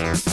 Bye.